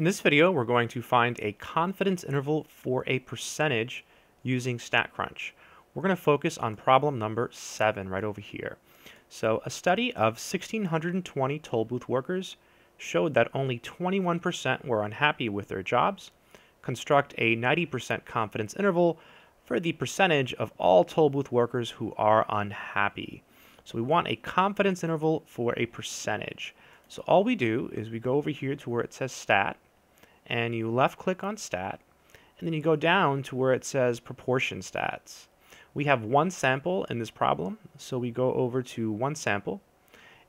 In this video, we're going to find a confidence interval for a percentage using StatCrunch. We're going to focus on problem number 7 right over here. So a study of 1,620 toll booth workers showed that only 21% were unhappy with their jobs. Construct a 90% confidence interval for the percentage of all toll booth workers who are unhappy. So we want a confidence interval for a percentage. So all we do is we go over here to where it says stat, and you left click on stat, and then you go down to where it says proportion stats. We have one sample in this problem, so we go over to one sample,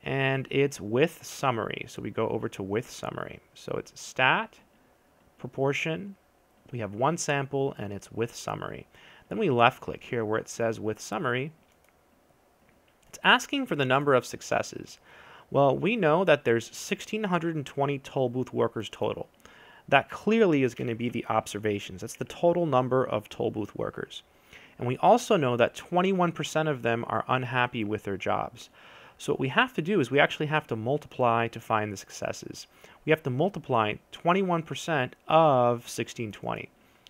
and it's with summary. So we go over to with summary. So it's stat, proportion, we have one sample, and it's with summary. Then we left click here where it says with summary. It's asking for the number of successes. Well, we know that there's 1,620 toll booth workers total. That clearly is going to be the observations. That's the total number of toll booth workers. And we also know that 21% of them are unhappy with their jobs. So what we have to do is we actually have to multiply to find the successes. We have to multiply 21% of 1620.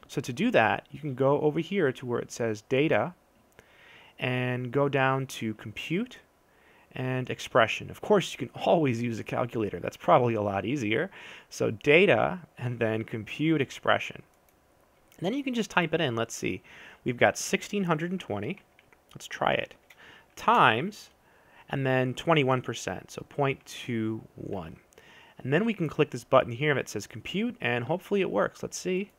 So to do that, you can go over here to where it says data and go down to compute and expression. Of course, you can always use a calculator. That's probably a lot easier. So data and then compute expression. And then you can just type it in. Let's see. We've got 1620. Let's try it. Times and then 21%, so 0.21. And then we can click this button here that says compute and hopefully it works. Let's see.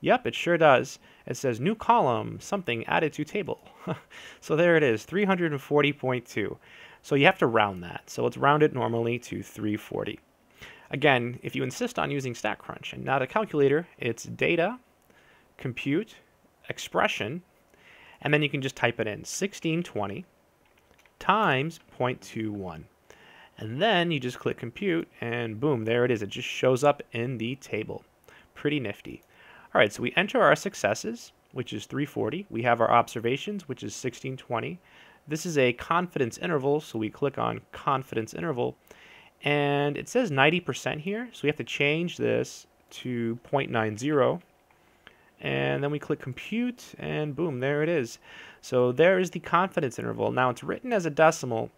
Yep, it sure does. It says new column, something added to table. so there it is, 340.2. So you have to round that. So let's round it normally to 340. Again, if you insist on using StatCrunch and not a calculator, it's data, compute, expression, and then you can just type it in 1620 times 0.21. And then you just click compute and boom, there it is. It just shows up in the table. Pretty nifty. All right, so we enter our successes, which is 340. We have our observations, which is 1620. This is a confidence interval, so we click on confidence interval, and it says 90% here, so we have to change this to 0.90, and then we click compute, and boom, there it is. So there is the confidence interval. Now it's written as a decimal,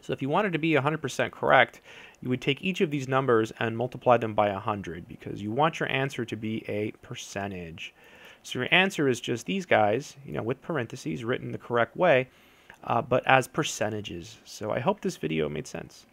so if you wanted to be 100% correct, you would take each of these numbers and multiply them by 100 because you want your answer to be a percentage. So your answer is just these guys, you know, with parentheses written the correct way, uh, but as percentages. So I hope this video made sense.